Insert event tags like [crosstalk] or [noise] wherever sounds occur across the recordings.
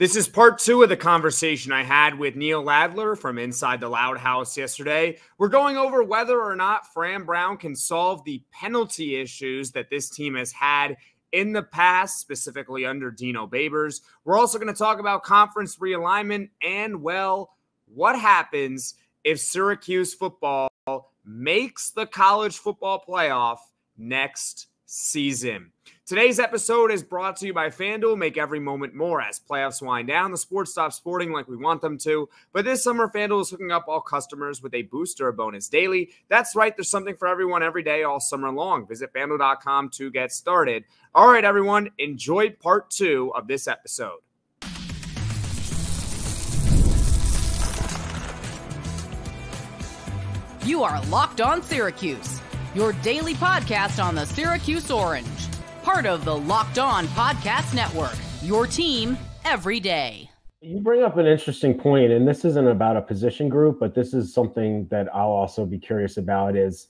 This is part two of the conversation I had with Neil Adler from Inside the Loud House yesterday. We're going over whether or not Fran Brown can solve the penalty issues that this team has had in the past, specifically under Dino Babers. We're also going to talk about conference realignment and, well, what happens if Syracuse football makes the college football playoff next season. Today's episode is brought to you by FanDuel. Make every moment more as playoffs wind down. The sports stop sporting like we want them to. But this summer, FanDuel is hooking up all customers with a booster bonus daily. That's right, there's something for everyone every day, all summer long. Visit FanDuel.com to get started. All right, everyone, enjoy part two of this episode. You are Locked On Syracuse, your daily podcast on the Syracuse Orange part of the Locked On Podcast Network. Your team every day. You bring up an interesting point, and this isn't about a position group, but this is something that I'll also be curious about is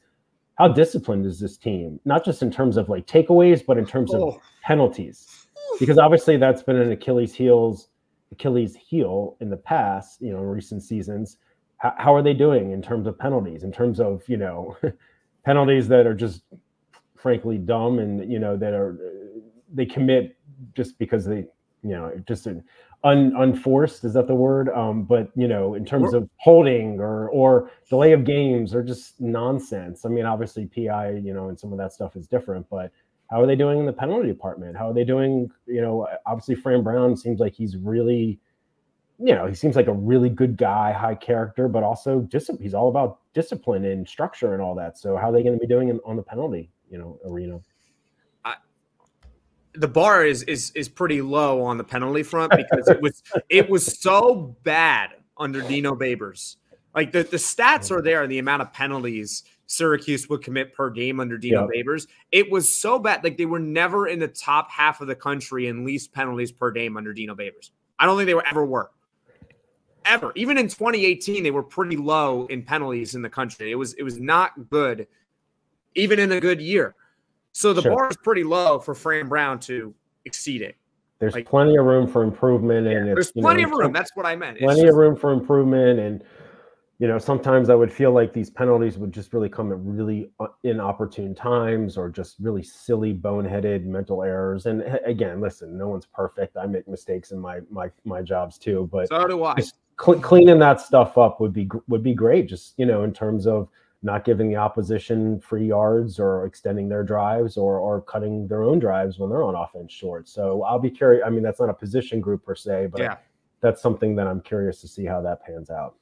how disciplined is this team? Not just in terms of like takeaways, but in terms of oh. penalties. Because obviously that's been an Achilles heels, Achilles heel in the past, you know, recent seasons. How, how are they doing in terms of penalties? In terms of, you know, [laughs] penalties that are just frankly dumb and you know that are they commit just because they you know just an un, unforced is that the word? Um but you know in terms of holding or or delay of games or just nonsense. I mean obviously pi you know and some of that stuff is different but how are they doing in the penalty department? How are they doing you know obviously fran brown seems like he's really you know he seems like a really good guy high character but also discipline he's all about discipline and structure and all that. So how are they going to be doing on the penalty you know arena. the bar is is is pretty low on the penalty front because it was [laughs] it was so bad under Dino Babers. Like the, the stats are there, the amount of penalties Syracuse would commit per game under Dino yep. Babers. It was so bad. Like they were never in the top half of the country in least penalties per game under Dino Babers. I don't think they were ever were. Ever. Even in 2018, they were pretty low in penalties in the country. It was it was not good even in a good year. So the sure. bar is pretty low for Fran Brown to exceed it. There's like, plenty of room for improvement, and yeah, there's plenty know, of room. That's what I meant. Plenty just, of room for improvement, and you know, sometimes I would feel like these penalties would just really come at really uh, inopportune times, or just really silly, boneheaded mental errors. And again, listen, no one's perfect. I make mistakes in my my my jobs too, but so do I. Cl- cleaning that stuff up would be would be great. Just you know, in terms of not giving the opposition free yards or extending their drives or or cutting their own drives when they're on offense short. So I'll be curious. I mean, that's not a position group per se, but yeah. that's something that I'm curious to see how that pans out.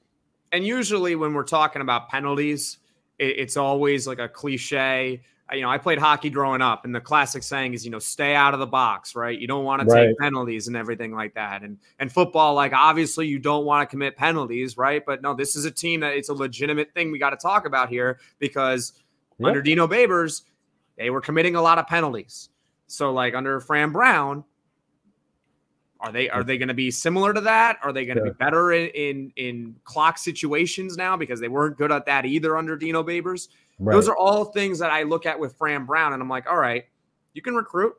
And usually when we're talking about penalties, it's always like a cliche you know, I played hockey growing up, and the classic saying is, you know, stay out of the box, right? You don't want to right. take penalties and everything like that. And and football, like obviously you don't want to commit penalties, right? But no, this is a team that it's a legitimate thing we got to talk about here because yep. under Dino Babers, they were committing a lot of penalties. So like under Fran Brown, are they are they going to be similar to that? Are they going to yeah. be better in, in in clock situations now because they weren't good at that either under Dino Babers? Right. Those are all things that I look at with Fran Brown, and I'm like, all right, you can recruit.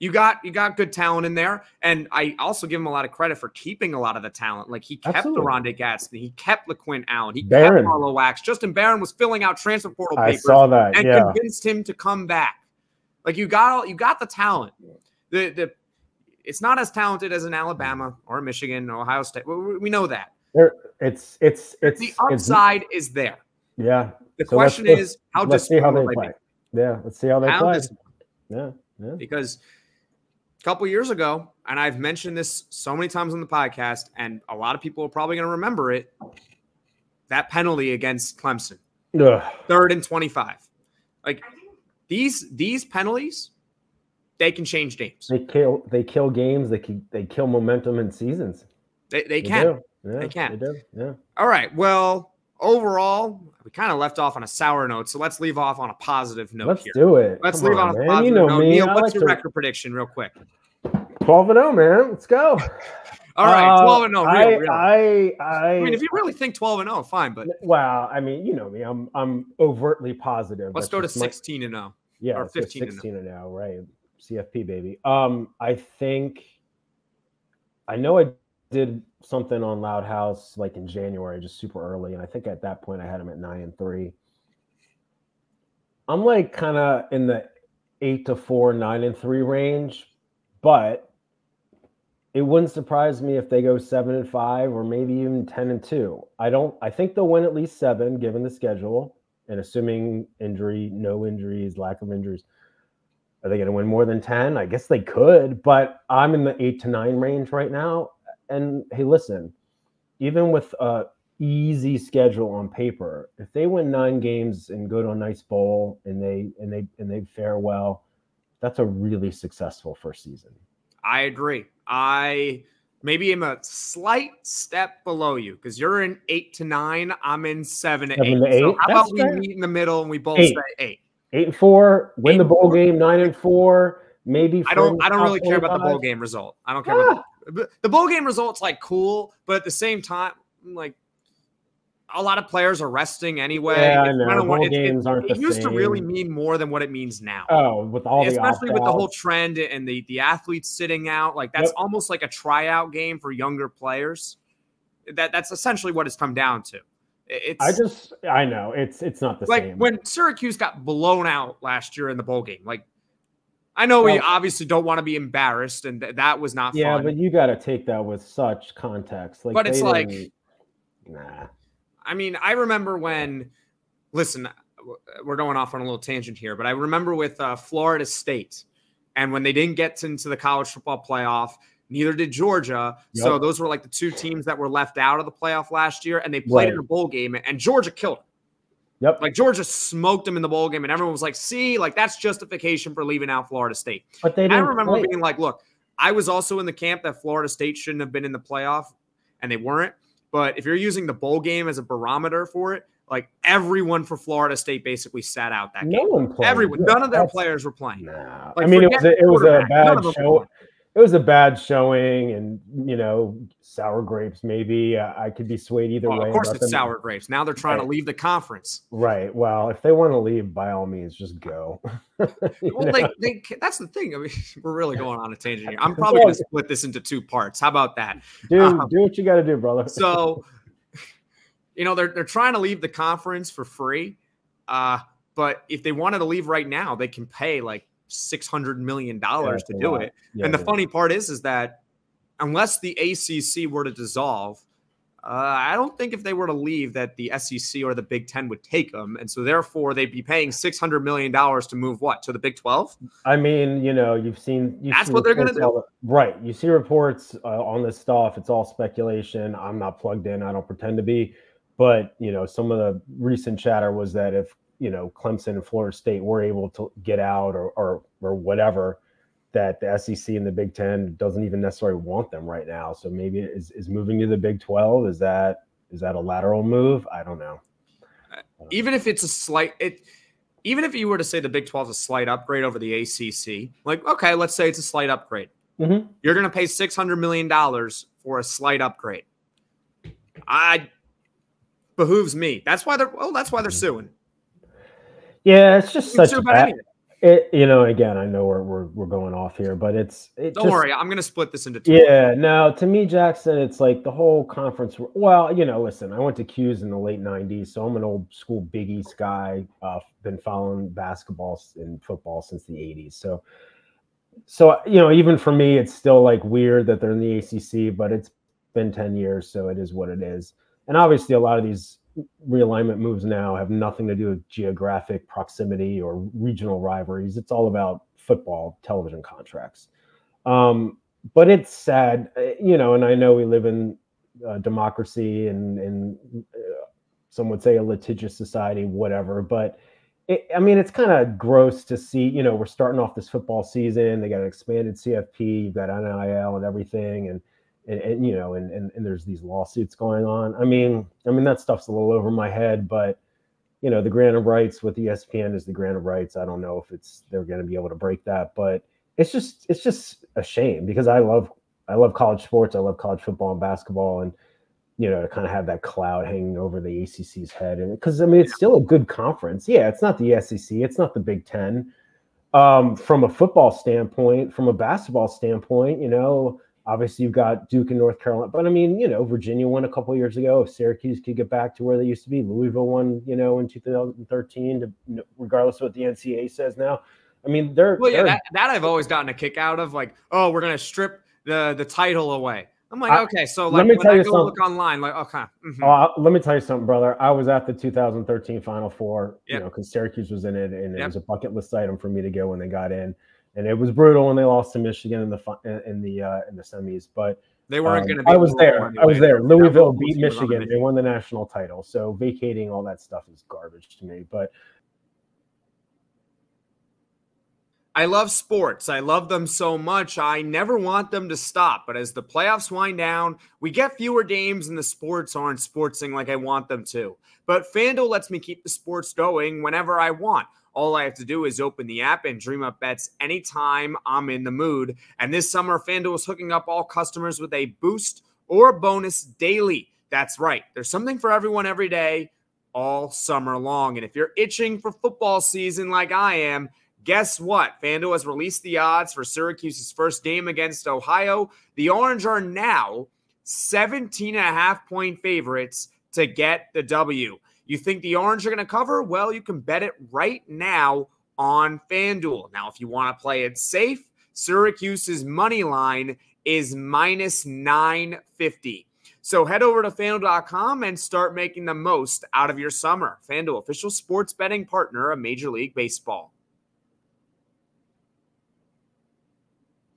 You got you got good talent in there, and I also give him a lot of credit for keeping a lot of the talent. Like he kept Absolutely. Oronde Gadsden, he kept LeQuint Allen, he Barron. kept Marlowe Wax. Justin Barron was filling out transfer portal papers. I saw that, and yeah. convinced him to come back. Like you got all, you got the talent. The the it's not as talented as in Alabama or Michigan or Ohio State. We, we know that. There, it's it's it's the upside it's, is there. Yeah, the so question let's, is how let's see how they play. Yeah, let's see how they how play. Yeah, yeah. Because a couple years ago, and I've mentioned this so many times on the podcast, and a lot of people are probably going to remember it. That penalty against Clemson, Ugh. third and twenty-five. Like these these penalties, they can change games. They kill they kill games. They can, they kill momentum in seasons. They they, they can. Yeah, they can. They do. Yeah. All right. Well, overall, we kind of left off on a sour note, so let's leave off on a positive note. Let's here. do it. Let's Come leave on, on a positive you know note. Me. Neil, what's like your to... record prediction, real quick? 12 and 0, man. Let's go. All right, uh, 12 and 0. Real, I, real. I, I, I mean, if you really think 12 and 0, fine, but wow, I mean, you know me, I'm I'm overtly positive. Let's go to 16 my, and 0. Yeah, or 15 16 and 0, right? CFP baby. Um, I think I know I did something on Loud House like in January, just super early, and I think at that point I had them at nine and three. I'm like kind of in the eight to four, nine and three range, but it wouldn't surprise me if they go seven and five or maybe even ten and two. I don't. I think they'll win at least seven given the schedule and assuming injury, no injuries, lack of injuries. Are they going to win more than 10? I guess they could, but I'm in the eight to nine range right now. And hey, listen, even with a easy schedule on paper, if they win nine games and go to a nice bowl and they and they and they fare well, that's a really successful first season. I agree. I maybe am a slight step below you because you're in eight to nine. I'm in seven to seven eight. To eight. So how That's about fair. we meet in the middle and we both eight. say eight? Eight and four, win eight the bowl game, nine and four, maybe. I don't. I don't really care about the bowl game result. I don't care ah. about the, the bowl game results. Like cool, but at the same time, like a lot of players are resting anyway. Yeah, I know. Bowl it, games it, aren't it, used same. to really mean more than what it means now. Oh, with all the especially with the whole trend and the the athletes sitting out, like that's yep. almost like a tryout game for younger players. That that's essentially what it's come down to. It's, I just I know it's it's not the same. like same. when Syracuse got blown out last year in the bowl game. Like I know well, we obviously don't want to be embarrassed, and th- that was not. Yeah, fun. but you got to take that with such context. Like, but it's like, nah. I mean, I remember when, listen, we're going off on a little tangent here, but I remember with uh, Florida State and when they didn't get into the college football playoff, neither did Georgia. Yep. So those were like the two teams that were left out of the playoff last year, and they played right. in a bowl game, and Georgia killed them. Yep. Like Georgia smoked them in the bowl game, and everyone was like, see, like that's justification for leaving out Florida State. But they I remember play. being like, look, I was also in the camp that Florida State shouldn't have been in the playoff, and they weren't. But if you're using the bowl game as a barometer for it, like everyone for Florida State basically sat out that no game. One played. Everyone, none of their players were playing. Nah. Like, I mean, it was a, it was a bad show. It was a bad showing, and you know, sour grapes. Maybe uh, I could be swayed either well, way. Of course, it's them. sour grapes. Now they're trying right. to leave the conference. Right. Well, if they want to leave, by all means, just go. [laughs] well, they, they, that's the thing. I mean, [laughs] we're really going on a tangent here. I'm [laughs] probably going to split this into two parts. How about that? Do um, do what you got to do, brother. so you know, they're they're trying to leave the conference for free. Uh, but if they wanted to leave right now, they can pay like six hundred million dollars yeah, to do it. Yeah, and the funny part is, is that unless the ACC were to dissolve, uh, I don't think if they were to leave that the SEC or the Big Ten would take them, and so therefore they'd be paying six hundred million dollars to move what to the Big Twelve. I mean, you know, you've seen you've that's seen what they're going to do, right? You see reports uh, on this stuff. It's all speculation. I'm not plugged in. I don't pretend to be. But you know, some of the recent chatter was that if you know Clemson and Florida State were able to get out or or, or whatever, that the SEC and the Big Ten doesn't even necessarily want them right now. So maybe is is moving to the Big Twelve is that is that a lateral move? I don't know. Even if it's a slight it even if you were to say the Big 12 is a slight upgrade over the ACC, like okay, let's say it's a slight upgrade. Mm-hmm. You're going to pay six hundred million dollars for a slight upgrade. I behooves me. That's why they're well. That's why they're suing. Yeah, it's just such a bad, it, you know, again, I know we're, we're we're going off here, but it's it don't just, worry. I'm gonna split this into two. Yeah, no, to me, Jackson, it's like the whole conference. Well, you know, listen, I went to Cuse in the late '90s, so I'm an old school Big East guy. Uh, been following basketball and football since the '80s, so so you know, even for me, it's still like weird that they're in the ACC, but it's been 10 years, so it is what it is. And obviously, a lot of these realignment moves now have nothing to do with geographic proximity or regional rivalries. It's all about football television contracts. Um, but it's sad, uh, you know, and I know we live in a democracy and, and uh, some would say a litigious society, whatever. But it, I mean, it's kind of gross to see, you know, we're starting off this football season. They got an expanded CFP, you've got NIL and everything. And and, and you know, and, and and there's these lawsuits going on. I mean, I mean that stuff's a little over my head, but you know, the grant of rights with ESPN is the grant of rights. I don't know if it's they're going to be able to break that, but it's just it's just a shame because I love I love college sports. I love college football and basketball, and you know, to kind of have that cloud hanging over the ACC's head, and because I mean, it's still a good conference. Yeah, it's not the SEC, it's not the Big Ten. Um, from a football standpoint, from a basketball standpoint, you know, Obviously, you've got Duke and North Carolina, but I mean, you know, Virginia won a couple years ago. If Syracuse could get back to where they used to be, Louisville won, you know, in 2013. To, regardless of what the NCAA says now, I mean, they're well, yeah, they're, that, that I've always gotten a kick out of. Like, oh, we're gonna strip the the title away. I'm like, I, okay, so like, let me tell you something. look online, like, okay. Mm-hmm. Uh, let me tell you something, brother. I was at the 2013 Final Four, yep. you know, because Syracuse was in it, and it was a bucket list item for me to go when they got in and it was brutal when they lost to Michigan in the in the uh, in the semis. But they weren't um, going to. I was there. Anyway. I was there. Louisville beat Michigan. They won the national title. So vacating all that stuff is garbage to me. But I love sports. I love them so much. I never want them to stop. But as the playoffs wind down, we get fewer games and the sports aren't sportsing like I want them to. But FanDuel lets me keep the sports going whenever I want. All I have to do is open the app and dream up bets anytime I'm in the mood. And this summer, FanDuel is hooking up all customers with a boost or a bonus daily. That's right. There's something for everyone every day, all summer long. And if you're itching for football season like I am, guess what? FanDuel has released the odds for Syracuse's first game against Ohio. The Orange are now 17 and a half point favorites to get the W. You think the Orange are going to cover? Well, you can bet it right now on FanDuel. Now, if you want to play it safe, Syracuse's money line is minus 950. So head over to fanduel.com and start making the most out of your summer. FanDuel, official sports betting partner of Major League Baseball.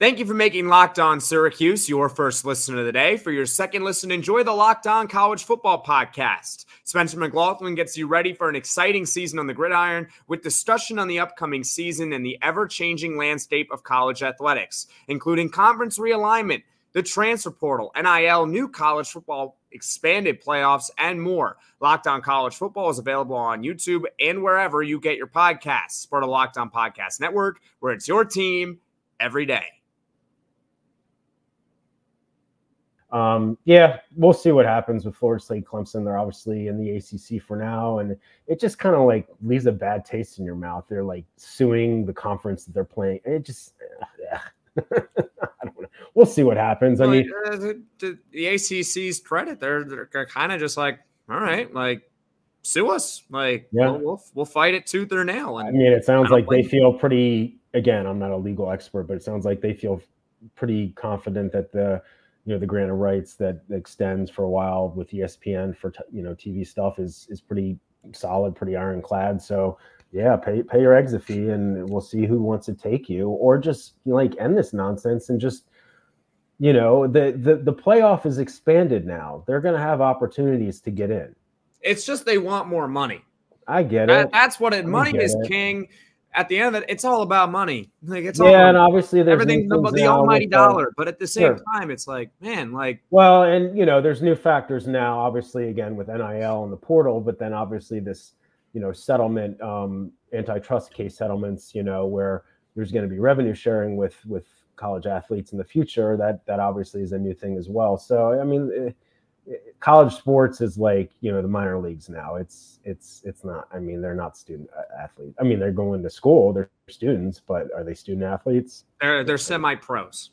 Thank you for making Locked On Syracuse your first listen of the day. For your second listen, enjoy the Locked On College Football Podcast. Spencer McLaughlin gets you ready for an exciting season on the gridiron with discussion on the upcoming season and the ever changing landscape of college athletics, including conference realignment, the transfer portal, NIL, new college football expanded playoffs, and more. Locked On College Football is available on YouTube and wherever you get your podcasts. Part of Locked On Podcast Network, where it's your team every day. Um, yeah, we'll see what happens with Florida State Clemson. They're obviously in the ACC for now, and it just kind of like leaves a bad taste in your mouth. They're like suing the conference that they're playing. It just, yeah. [laughs] I don't know. We'll see what happens. I mean, uh, the, the, the, ACC's credit, they're they're kind of just like, all right, like sue us, like yeah. we'll, we'll, we'll fight it tooth or nail. And I mean, it sounds like they feel pretty. Again, I'm not a legal expert, but it sounds like they feel pretty confident that the you know the grant of rights that extends for a while with ESPN for t- you know TV stuff is is pretty solid, pretty ironclad. So yeah, pay pay your exit fee, and we'll see who wants to take you, or just like end this nonsense and just you know the the the playoff is expanded now. They're going to have opportunities to get in. It's just they want more money. I get it. that's what it. Money is it. king at the end of it, it's all about money. Like it's yeah, and obviously there's everything the, the almighty dollar. But at the same sure. time, it's like man, like well, and you know, there's new factors now. Obviously, again with NIL and the portal, but then obviously this you know settlement, um, antitrust case settlements. You know where there's going to be revenue sharing with with college athletes in the future. That that obviously is a new thing as well. So I mean. College sports is like you know the minor leagues now. It's it's it's not i mean they're not student athletes i mean they're going to school they're students but are they student athletes? They're they're semi pros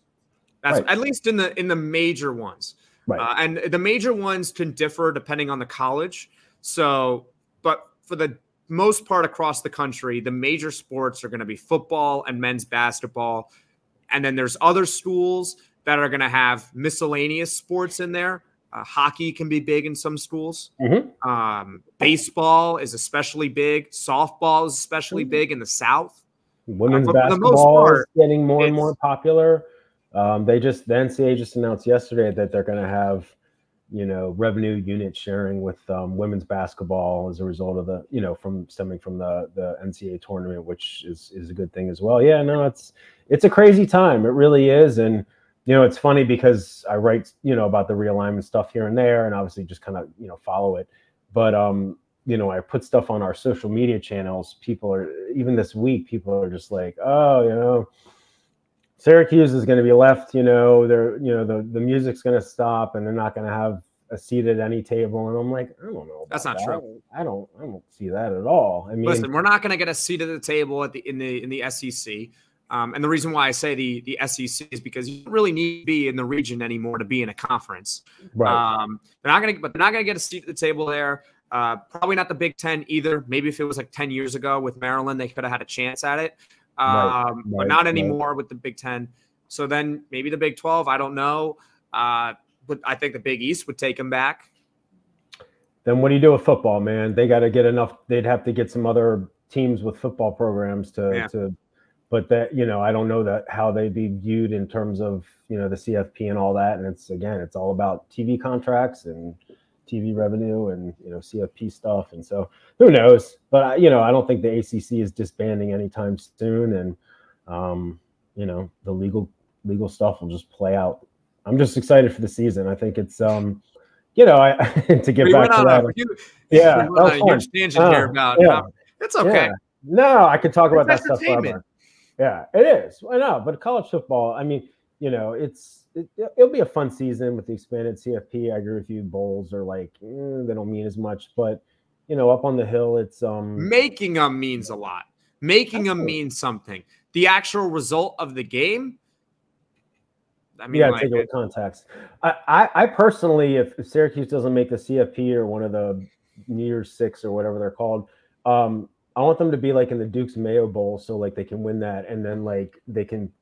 that's right. at least in the in the major ones. Right. Uh, and the major ones can differ depending on the college. So but for the most part across the country the major sports are going to be football and men's basketball. And then there's other schools that are going to have miscellaneous sports in there uh, hockey can be big in some schools. Mm-hmm. Um, baseball is especially big. Softball is especially mm-hmm. big in the South. Women's uh, basketball part, is getting more and more popular. Um, they just the NCAA just announced yesterday that they're going to have, you know, revenue unit sharing with um, women's basketball as a result of the, you know, from stemming from the the NCAA tournament, which is is a good thing as well. Yeah, no, it's it's a crazy time. It really is, and you know, it's funny because I write, you know, about the realignment stuff here and there, and obviously just kind of, you know, follow it. But um, you know, I put stuff on our social media channels. People are even this week, people are just like, oh, you know, Syracuse is going to be left. You know, they're, you know, the the music's going to stop, and they're not going to have a seat at any table. And I'm like, I don't know. That's not that. true. I don't, I don't see that at all. I mean, listen, we're not going to get a seat at the table at the in the in the SEC Um, and the reason why I say the the SEC is because you don't really need to be in the region anymore to be in a conference. Right. Um, they're not gonna, but they're not gonna get a seat at the table there. Uh, probably not the Big Ten either. Maybe if it was like ten years ago with Maryland, they could have had a chance at it. Um, right. Right. But not anymore with the Big Ten. So then maybe the Big Twelve. I don't know. Uh, but I think the Big East would take them back. Then what do you do with football, man? They got to get enough. They'd have to get some other teams with football programs to yeah. to but that you know i don't know that how they'd be viewed in terms of you know the cfp and all that. And it's again it's all about tv contracts and tv revenue and you know cfp stuff. And so who knows? But you know i don't think the acc is disbanding anytime soon. And um you know the legal legal stuff will just play out. I'm just excited for the season. I think it's um you know i [laughs] to get we back to that. you, yeah tangent uh, here about yeah. it's okay. Yeah. no i could talk about that stuff forever yeah, it is. I know, but college football, I mean, you know, it's it, will be a fun season with the expanded CFP. I agree with you. Bowls are like eh, they don't mean as much, but you know, up on the hill, it's um making them means a lot. Making them means something. The actual result of the game. I mean, yeah, like take it with context. I, I, I personally, if, if Syracuse doesn't make the CFP or one of the New Year's Six or whatever they're called, um, I want them to be like in the Duke's Mayo Bowl, so like they can win that, and then like they can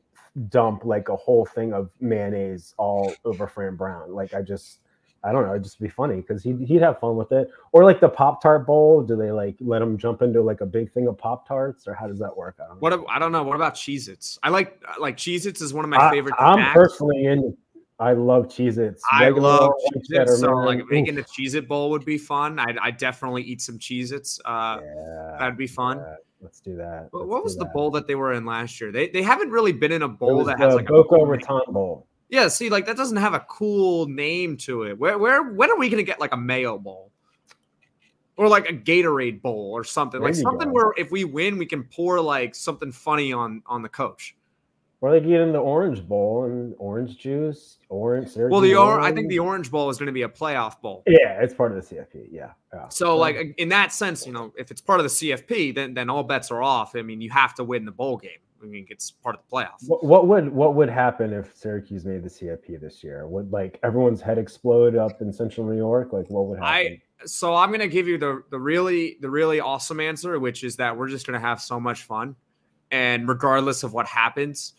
dump like a whole thing of mayonnaise all over Fran Brown. Like I just, I don't know, it'd just be funny because he'd he'd have fun with it. Or like the Pop Tart Bowl, do they like let him jump into like a big thing of Pop Tarts, or how does that work? I don't know. What I don't know. What about Cheez Its? I like like Cheez Its is one of my favorite. I'm snacks. personally in I love Cheez Its. I love Cheez Its. So, like, making a Cheez It bowl would be fun. I'd, I'd definitely eat some Cheez Its. Uh, yeah, that'd be fun. Yeah, let's do that. But let's what was the bowl that they were in last year? They, they haven't really been in a bowl that has like Boca a Raton Bowl. Yeah, see, like that doesn't have a cool name to it. Where, where, when are we gonna get like a Mayo Bowl? Or like a Gatorade Bowl or something, there like something go. where if we win, we can pour like something funny on on the coach. Or they get in the Orange Bowl and orange juice, orange. Well, the or- I think the Orange Bowl is going to be a playoff bowl. Yeah, it's part of the CFP. Yeah. yeah. So, so, like in that sense, you know, if it's part of the CFP, then then all bets are off. I mean, you have to win the bowl game. I mean, it's part of the playoff. What, what would what would happen if Syracuse made the CFP this year? Would like everyone's head explode up in Central New York? Like, what would happen? I so I'm going to give you the the really the really awesome answer, which is that we're just going to have so much fun, and regardless of what happens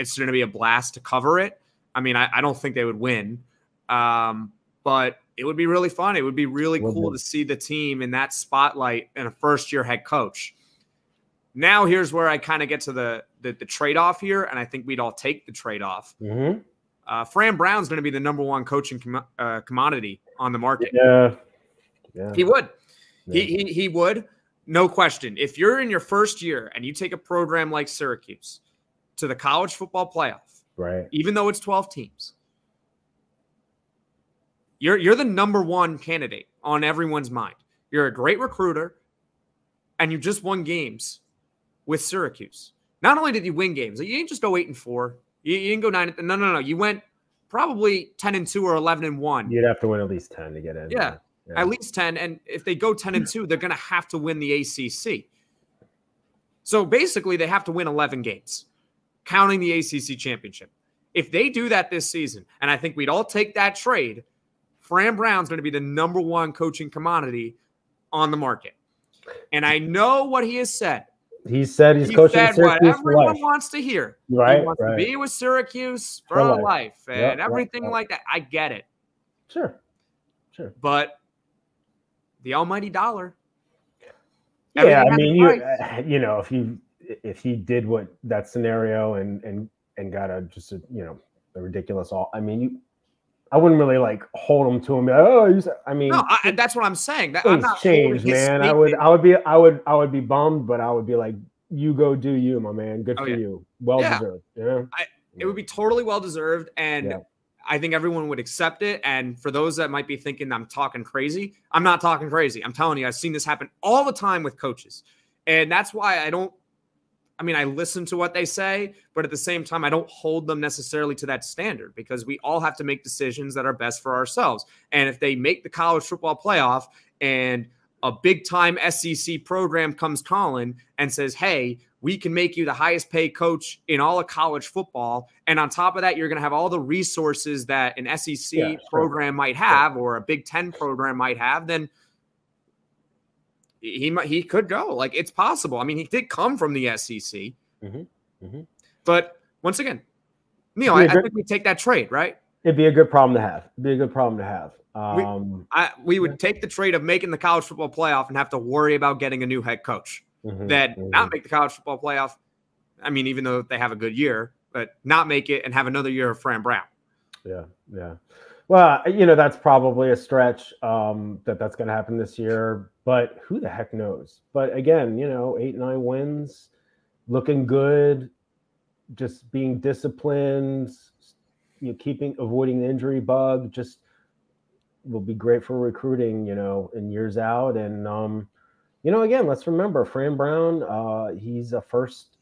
it's going to be a blast to cover it. I mean, I, I don't think they would win, um, but it would be really fun. It would be really cool to see the team in that spotlight and a first year head coach. Now, here's where I kind of get to the, the, the trade off here, and I think we'd all take the trade off. Mm-hmm. Uh, Fran Brown's going to be the number one coaching com- uh, commodity on the market. Yeah, yeah, he would. Yeah. He, he he would, no question. If you're in your first year and you take a program like Syracuse to the college football playoff, right? Even though it's 12 teams, you're you're the number one candidate on everyone's mind. You're a great recruiter, and you just won games with Syracuse. Not only did you win games, you didn't just go eight and four. You, you didn't go nine. No, no, no. You went probably 10 and 2 or 11 and 1. You'd have to win at least 10 to get in. Yeah, yeah. At least 10 and if they go 10 and 2, they're going to have to win the ACC. So basically they have to win 11 games counting the ACC championship. If they do that this season, and I think we'd all take that trade, Fran Brown's going to be the number one coaching commodity on the market. And I know what he has said. He said he's he coaching said Syracuse what everyone life. wants to hear. Right. He wants right. to be with Syracuse for, for life. life, and yep, everything yep, like that. I get it. Sure. Sure. But the almighty dollar. Yeah, I mean, you, uh, you know, if you if he did what that scenario and and and got a just a you know a ridiculous all I mean you I wouldn't really like hold him to him. Like, oh, I mean, no, I, that's what I'm saying. That, I'm not changed, man. I would, I would be, I would, I would be bummed, but I would be like, you go do you, my man. Good oh, for yeah. you. Well yeah. deserved. Yeah, I, it would be totally well deserved, and yeah. I think everyone would accept it. And for those that might be thinking I'm talking crazy, I'm not talking crazy. I'm telling you, I've seen this happen all the time with coaches, and that's why I don't I mean, I listen to what they say, but at the same time, I don't hold them necessarily to that standard because we all have to make decisions that are best for ourselves. And if they make the college football playoff and a big time SEC program comes calling and says, Hey, we can make you the highest paid coach in all of college football. And on top of that, you're going to have all the resources that an SEC yeah, program might have or a Big Ten program might have. Then he might, he could go. Like it's possible. I mean, he did come from the SEC, mm-hmm. Mm-hmm. but once again, Neil, I, I, think we take that trade, right? It'd be a good problem to have. It'd be a good problem to have. Um, we, I, we would take the trade of making the college football playoff and have to worry about getting a new head coach. Mm-hmm, that mm-hmm. not make the college football playoff. I mean, even though they have a good year, but not make it and have another year of Fran Brown. Yeah, yeah. Well, you know that's probably a stretch um, that that's going to happen this year, but who the heck knows? But again, you know, eight nine wins, looking good, just being disciplined, you know, keeping avoiding the injury bug, just will be great for recruiting. You know, in years out, and um, you know, again, let's remember Fran Brown. Uh, he's a first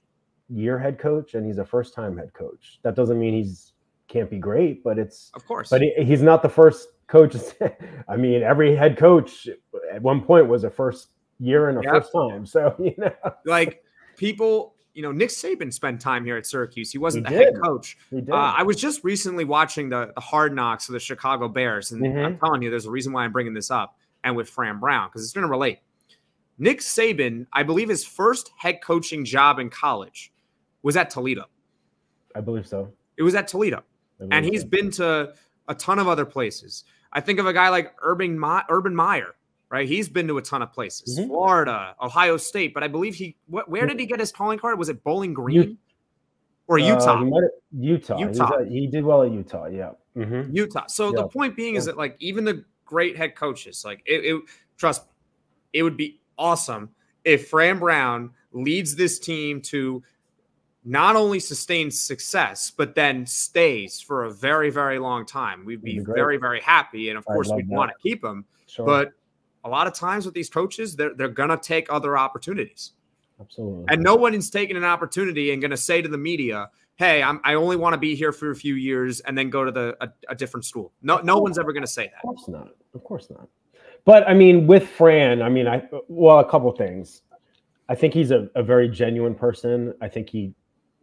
year head coach and he's a first time head coach. That doesn't mean he's can't be great, but it's of course. But he, he's not the first coach. [laughs] I mean, every head coach at one point was a first year and a first time. So [laughs] you know, like people. You know, Nick Saban spent time here at Syracuse. He wasn't he the did. head coach. He Uh, I was just recently watching the, the hard knocks of the Chicago Bears, and mm-hmm. I'm telling you, there's a reason why I'm bringing this up. And with Fran Brown, because it's going to relate. Nick Saban, I believe his first head coaching job in college was at Toledo. I believe so. It was at Toledo. And he's been to a ton of other places. I think of a guy like Urban, Urban Meyer, right? He's been to a ton of places, mm-hmm. Florida, Ohio State, but I believe he, what, where did he get his calling card? Was it Bowling Green or uh, Utah? Uh, Utah. Utah. He did well at Utah. Yeah. Mm-hmm. Utah. So yeah. the point being yeah. is that like even the great head coaches, like it, it trust, it would be awesome if Fran Brown leads this team to not only sustains success, but then stays for a very, very long time. We'd be, be very, very happy. And of course, we'd that. want to keep him. Sure. But a lot of times with these coaches, they're, they're going to take other opportunities. Absolutely. And no one is taking an opportunity and going to say to the media, hey, I'm, I only want to be here for a few years and then go to the a, a different school. No, no one's ever going to say that. Of course not. Of course not. But I mean, with Fran, I mean, I well, a couple things. I think he's a, a very genuine person. I think he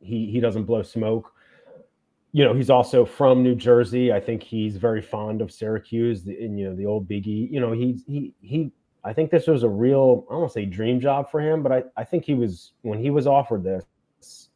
he he doesn't blow smoke. You know, he's also from New Jersey. I think he's very fond of Syracuse, and you know the old Biggie. You know, he's he he. I think this was a real, I don't want to say dream job for him, but I I think he was when he was offered this,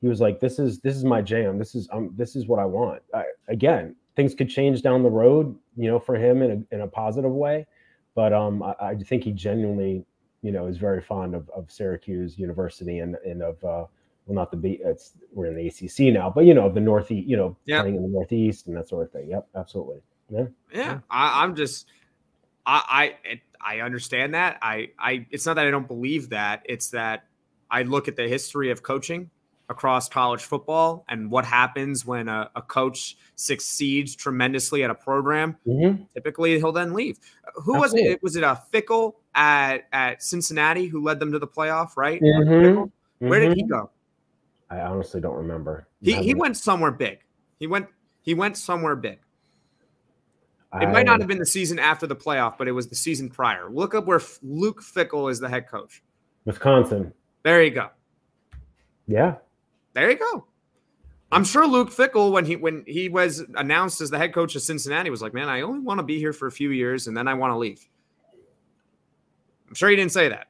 he was like, this is this is my jam. This is um this is what I want. I, again, things could change down the road, you know, for him in a in a positive way but um, I, I, think he genuinely, you know, is very fond of, of Syracuse University and and of uh, well, not the B. It's we're in the ACC now, but you know, the Northeast, you know, yep. playing in the Northeast and that sort of thing. Yep, absolutely. Yeah, yeah. I, I'm just, I, I, I understand that. I, I. It's not that I don't believe that. It's that I look at the history of coaching across college football and what happens when a, a coach succeeds tremendously at a program. Mm-hmm. Typically, he'll then leave. Who Absolutely. was it? Was it a Fickell at at Cincinnati who led them to the playoff? Right? Mm-hmm. Where did he mm-hmm. go? I honestly don't remember. He he went somewhere big. He went he went somewhere big. It I, might not have been the season after the playoff, but it was the season prior. Look up where Luke Fickell is the head coach. Wisconsin. There you go. Yeah, there you go. I'm sure Luke Fickell, when he when he was announced as the head coach of Cincinnati, was like, "Man, I only want to be here for a few years, and then I want to leave." I'm sure he didn't say that,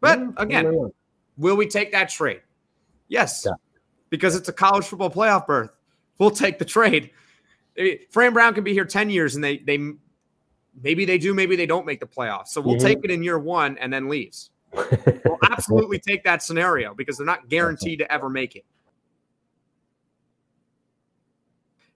but again, will we take that trade? Yes, yeah. because it's a college football playoff berth. We'll take the trade. Fran Brown can be here ten years, and they they maybe they do, maybe they don't make the playoffs. So we'll mm-hmm. take it in year one and then leaves we'll [laughs] absolutely take that scenario because they're not guaranteed to ever make it.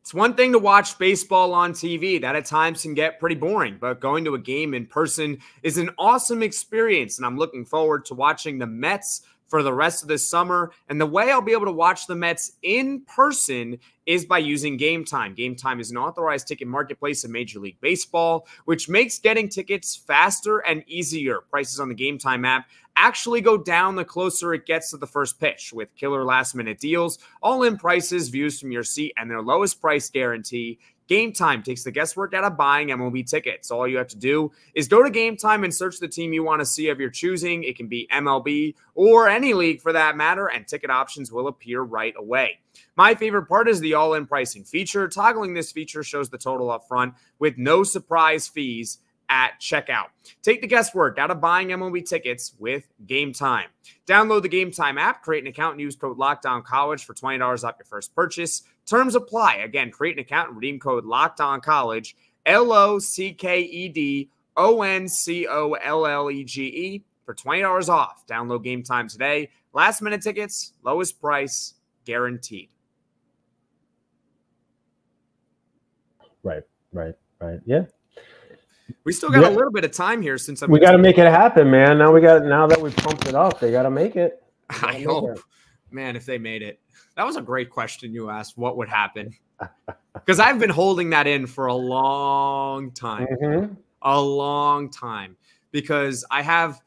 It's one thing to watch baseball on TV. That at times can get pretty boring, but going to a game in person is an awesome experience. And I'm looking forward to watching the Mets for the rest of the summer. And the way I'll be able to watch the Mets in person is by using Game Time. Game Time is an authorized ticket marketplace in Major League Baseball, which makes getting tickets faster and easier. Prices on the Game Time app actually go down the closer it gets to the first pitch with killer last minute deals, all in prices, views from your seat, and their lowest price guarantee. Game Time takes the guesswork out of buying MLB tickets. All you have to do is go to Game Time and search the team you want to see of your choosing. It can be MLB or any league for that matter, and ticket options will appear right away. My favorite part is the all in pricing feature. Toggling this feature shows the total up front with no surprise fees at checkout. Take the guesswork out of buying MLB tickets with Game Time. Download the Game Time app, create an account, and use code Locked On College for $20 off your first purchase. Terms apply. Again, create an account and redeem code Locked On College, L O C K E D O N C O L L E G E for $20 off. Download Game Time today. Last minute tickets, lowest price guaranteed. Right, right, right. Yeah. We still got yeah. a little bit of time here since I'm we got to make it happen, man. Now we got now that we've pumped it up, they got to make it. I hope, it. man, if they made it. That was a great question you asked. What would happen? [laughs] Because I've been holding that in for a long time, mm-hmm. a long time. Because I have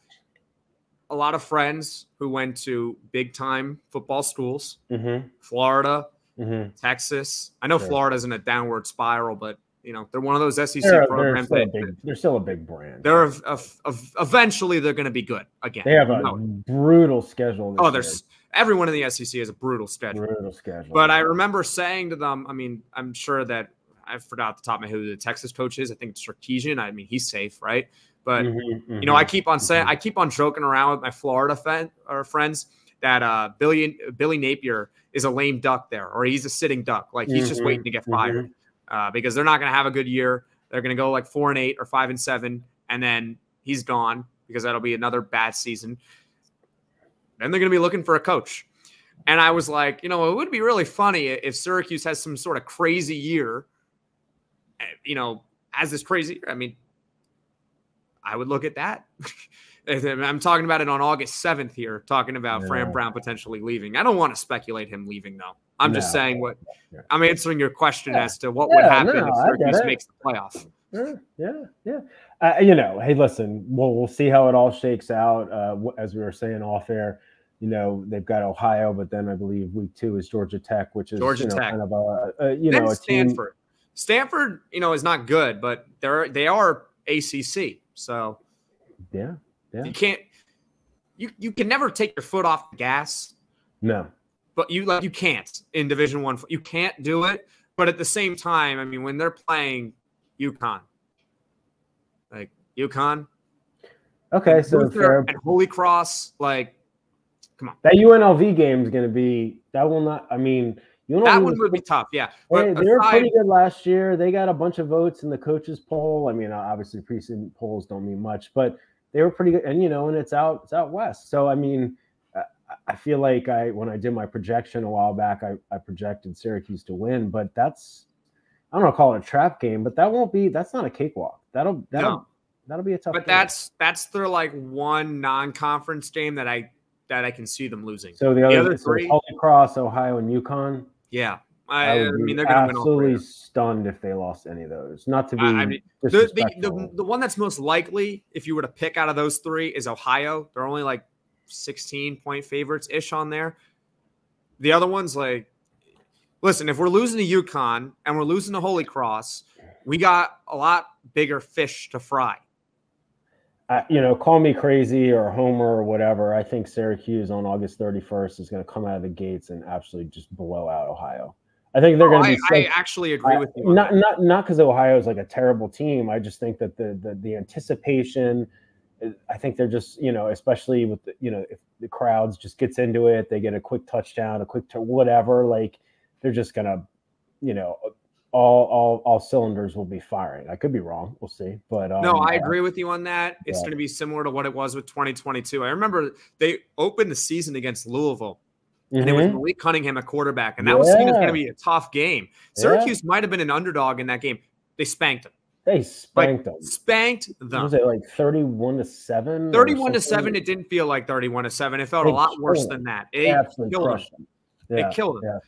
a lot of friends who went to big time football schools, mm-hmm. Florida, mm-hmm. Texas. I know sure. Florida's in a downward spiral, but you know they're one of those SEC they're, programs. They're still, big, they're still, a big brand. They're a, a, a, eventually they're going to be good again. They have a no. brutal schedule. oh, there's everyone in the SEC has a brutal schedule. Brutal schedule. But I remember saying to them, I mean, I'm sure that I forgot the top of my head who the Texas coach is. I think it's Sarkisian. I mean, he's safe, right? But mm-hmm, mm-hmm, you know, I keep on saying, mm-hmm. I keep on joking around with my Florida fan, or friends that uh, Billy Billy Napier is a lame duck there, or he's a sitting duck, like he's just mm-hmm, waiting to get fired mm-hmm. uh, because they're not going to have a good year. They're going to go like four and eight or five and seven, and then he's gone because that'll be another bad season. Then they're going to be looking for a coach. And I was like, you know, it would be really funny if Syracuse has some sort of crazy year, eh, you know, as this crazy. I mean, I would look at that. [laughs] I'm talking about it on August 7th here, talking about yeah. Fran Brown potentially leaving. I don't want to speculate him leaving, though. I'm no. just saying what [laughs] I'm answering your question yeah. as to what yeah, would happen no, if Syracuse makes the playoff. Yeah, yeah, yeah. Uh, you know, hey, listen, we'll we'll see how it all shakes out. Uh, as we were saying off air, you know, they've got Ohio, but then I believe week two is Georgia Tech, which is Georgia you know, Tech. kind of a, a you know a Stanford. Team. Stanford, you know, is not good, but they're they are ACC, so yeah, yeah. You can't you you can never take your foot off the gas. No. But you like you can't in Division 1. You can't do it, but at the same time, I mean when they're playing UConn. Like UConn Okay, so fair. and Holy Cross like come on. That UNLV game is going to be that will not I mean UNLV that one would be tough, yeah. They, they were pretty good last year. They got a bunch of votes in the coaches poll. I mean, obviously preseason polls don't mean much, but they were pretty good. And you know, and it's out it's out west. So I mean, I feel like I when I did my projection a while back, I, I projected Syracuse to win, but that's I don't know call it a trap game, but that won't be that's not a cakewalk. That'll that'll no. that'll be a tough. But game. that's that's their like one non-conference game that I that I can see them losing. So the, the other, other three, Holy Cross, Ohio, and UConn. Yeah, I, I mean they're going to absolutely stunned if they lost any of those. Not to be, I mean, the, the, the, the one that's most likely, if you were to pick out of those three, is Ohio. They're only like 16 point favorites ish on there. The other ones, like, listen, if we're losing to UConn and we're losing to Holy Cross, we got a lot bigger fish to fry. Uh, you know, call me crazy or Homer or whatever. I think Syracuse on August 31st is going to come out of the gates and absolutely just blow out Ohio. I think they're oh, going to be. I, I actually agree with you. Not not not because Ohio is like a terrible team. I just think that the the, the anticipation. I think they're just you know, especially with the, you know, if the crowds just gets into it, they get a quick touchdown, a quick to whatever. Like they're just gonna, you know, all all all cylinders will be firing. I could be wrong. We'll see. But um, no, I agree with you on that. It's yeah. going to be similar to what it was with 2022. I remember they opened the season against Louisville Mm-hmm. And it was mm-hmm. Malik Cunningham at quarterback. And that yeah. was seen as going to be a tough game. Syracuse yeah. might have been an underdog in that game. They spanked them. They spanked like, them. Spanked them. Was it like 31 to 7? 31 to 7. It didn't feel like 31 to 7. It felt they a lot worse them. than that. It Absolutely killed them. them. Yeah. It killed them.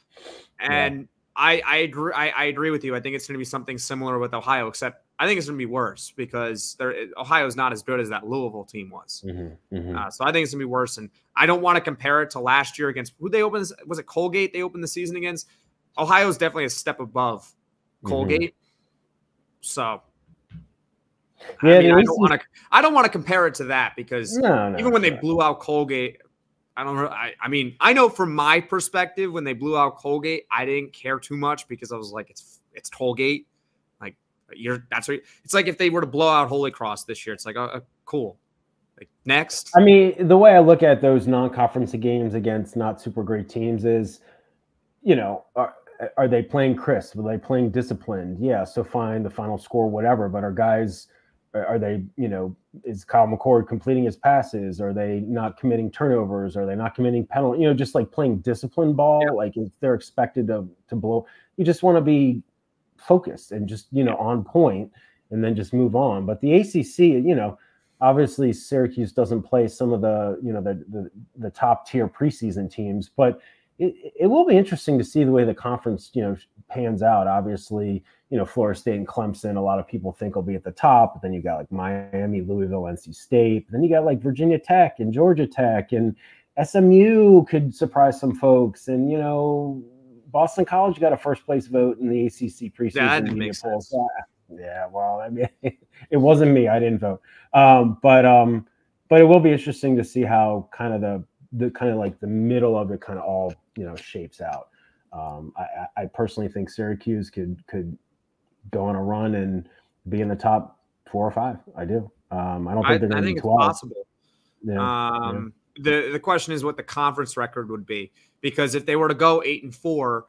And I, I agree. I, I agree with you. I think it's going to be something similar with Ohio, except I think it's going to be worse because Ohio is not as good as that Louisville team was. Mm-hmm, mm-hmm. Uh, so I think it's going to be worse. And I don't want to compare it to last year against who they opened. Was it Colgate they opened the season against? Ohio is definitely a step above Colgate. Mm-hmm. So yeah, I, mean, I don't want to. I don't want to compare it to that because no, no, even when they blew out Colgate, I don't. I, I mean, I know from my perspective, when they blew out Colgate, I didn't care too much because I was like, it's it's Colgate. Like you're that's what it's like if they were to blow out Holy Cross this year. It's like, oh, cool. Like next. I mean, the way I look at those non-conference games against not super great teams is, you know, are, are they playing crisp? Are they playing disciplined? Yeah, so fine, the final score, whatever. But are guys are they, you know, is Kyle McCord completing his passes? Are they not committing turnovers? Are they not committing penalty? You know, just like playing discipline ball. Yeah. Like if they're expected to to blow, you just want to be focused and just you know on point, and then just move on. But the ACC, you know, obviously Syracuse doesn't play some of the you know the the, the top tier preseason teams, but it, it will be interesting to see the way the conference you know pans out. Obviously, you know, Florida State and Clemson, a lot of people think will be at the top, but then you got like Miami, Louisville, NC State, then you got like Virginia Tech and Georgia Tech and SMU could surprise some folks, and you know, Boston College got a first place vote in the ACC preseason. That sense. Yeah, well, I mean, [laughs] it wasn't me; I didn't vote. Um, but um, but it will be interesting to see how kind of the the kind of like the middle of it kind of all you know shapes out. Um, I, I personally think Syracuse could could go on a run and be in the top four or five. I do. Um, I don't think I, they're going to be 12. possible. Yeah, um, yeah. The the question is what the conference record would be because if they were to go eight and four,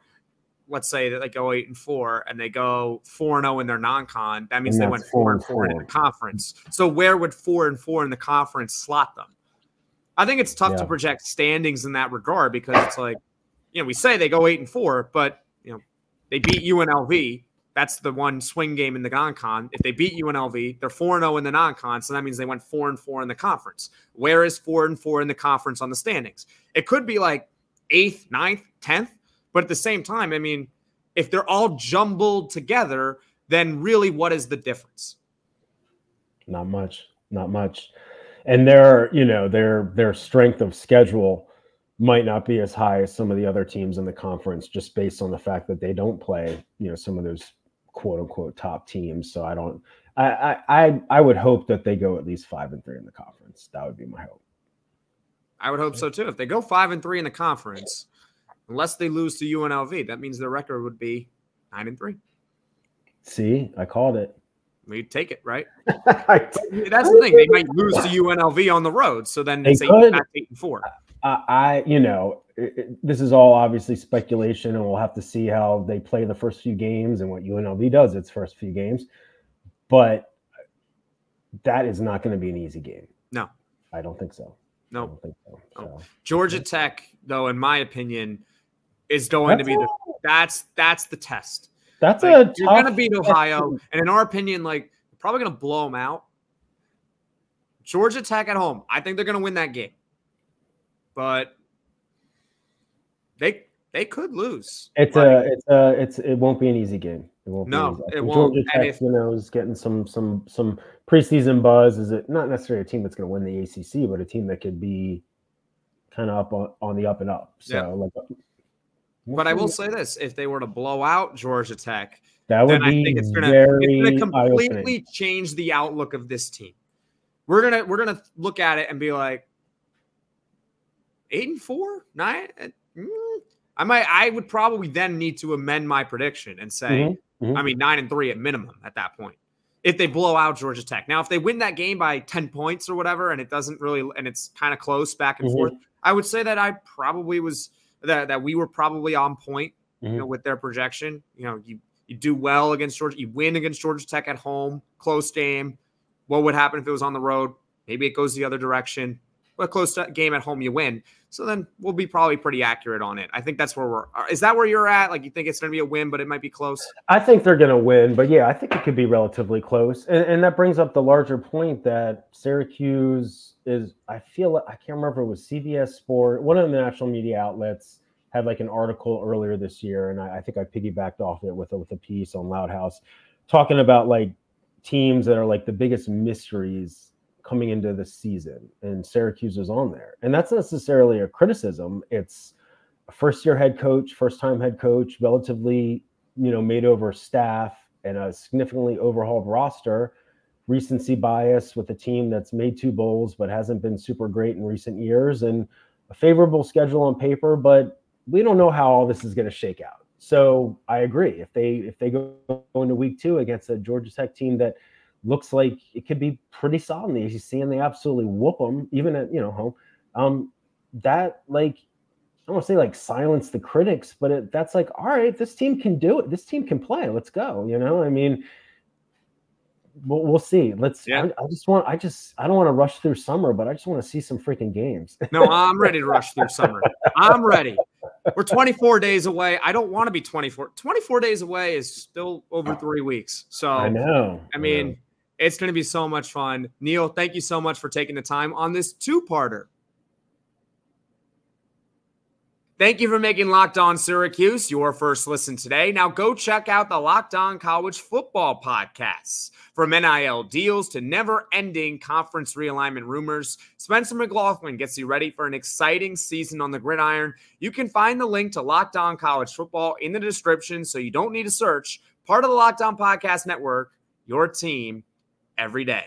let's say that they go eight and four and they go four and zero oh in their non-con, that means and they went four and four, four in the conference. So where would four and four in the conference slot them? I think it's tough yeah. to project standings in that regard because it's like, you know, we say they go eight and four, but you know, they beat UNLV. That's the one swing game in the non-con. If they beat UNLV, they're four and zero oh in the non-con, so that means they went four and four in the conference. Where is four and four in the conference on the standings? It could be like eighth, ninth, tenth, but at the same time, I mean, if they're all jumbled together, then really, what is the difference? Not much. Not much and their you know their their strength of schedule might not be as high as some of the other teams in the conference just based on the fact that they don't play you know some of those quote unquote top teams. So i don't i i i would hope that they go at least five and three in the conference. That would be my hope. I would hope so too. If they go five and three in the conference unless they lose to unlv that means their record would be nine and three. See i called it. We take it, right? [laughs] That's the thing. They might lose to UNLV on the road, so then they eight, eight and four. I, you know, it, this is all obviously speculation, and we'll have to see how they play the first few games and what UNLV does its first few games. But that is not going to be an easy game. No, I don't think so. No, nope. think so. so. Georgia Tech, though, in my opinion, is going that's to be the that's that's the test. That's like, a you're going to beat Ohio, and in our opinion, like probably going to blow them out. Georgia Tech at home, I think they're going to win that game, but they they could lose. It's like, a it's a it's it won't be an easy game. It won't. No, it won't. Georgia Tech, if, you know, is getting some some some preseason buzz. Is it not necessarily a team that's going to win the ACC, but a team that could be kind of up on, on the up and up. So yeah. like uh, but I will say this: if they were to blow out Georgia Tech, that would be I think it's gonna, it's gonna completely change the outlook of this team. We're gonna we're gonna look at it and be like, eight and four, nine. Mm, I might I would probably then need to amend my prediction and say, mm-hmm, mm-hmm. I mean, nine and three at minimum at that point. If they blow out Georgia Tech. Now, if they win that game by 10 points or whatever, and it doesn't really, and it's kind of close back and mm-hmm. forth, I would say that I probably was that, that we were probably on point, mm-hmm. you know, with their projection. You know, you you do well against Georgia, you win against Georgia Tech at home, close game. What would happen if it was on the road? Maybe it goes the other direction. A close game at home, you win. So then we'll be probably pretty accurate on it. I think that's where we're. Uh, is that where you're at? Like you think it's going to be a win, but it might be close. I think they're going to win, but yeah, I think it could be relatively close. And, and that brings up the larger point that Syracuse is. I feel I can't remember it was CBS Sport, one of the national media outlets had like an article earlier this year, and I, I think I piggybacked off it with with a piece on Loud House, talking about like teams that are like the biggest mysteries coming into the season, and Syracuse is on there, and that's necessarily a criticism. It's a first year head coach, first time head coach, relatively you know, made over staff and a significantly overhauled roster, recency bias with a team that's made two bowls but hasn't been super great in recent years, and a favorable schedule on paper, but we don't know how all this is going to shake out. So I agree. If they if they go into week two against a Georgia Tech team that looks like it could be pretty solid in the ACC, and they absolutely whoop them, even at you know home, um, that like I don't want to say like silence the critics, but it, that's like, all right, this team can do it. This team can play. Let's go. You know, I mean, we'll, we'll see. Let's. Yeah. I, I, just want. I just. I don't want to rush through summer, but I just want to see some freaking games. [laughs] no, I'm ready to rush through summer. I'm ready. We're 24 days away. I don't want to be 24. 24 days away is still over three weeks. So I know. I mean, I know. It's going to be so much fun. Neil, thank you so much for taking the time on this two-parter Thank you for making Locked On Syracuse your first listen today. Now go check out the Locked On College Football podcasts. From NIL deals to never ending conference realignment rumors, Spencer McLaughlin gets you ready for an exciting season on the gridiron. You can find the link to Locked On College Football in the description so you don't need to search. Part of the Locked On Podcast Network, your team every day.